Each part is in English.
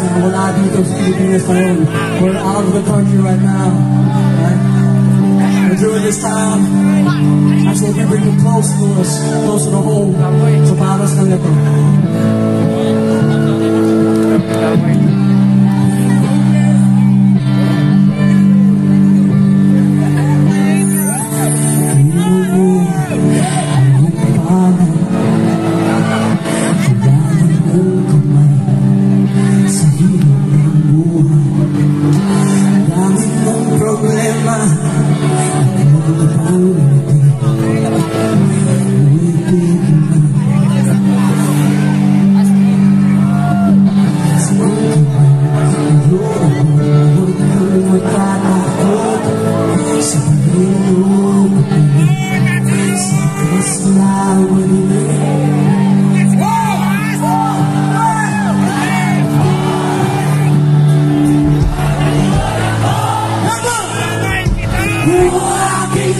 and will not be those Filipinos my own. We're out of the country right now. Right? And during this time, that's what we bring you close to us, close to the home, to Palos na Lepo. Bye.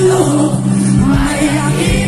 love, my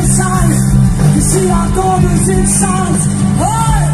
size. You see our daughters in sound. Hey!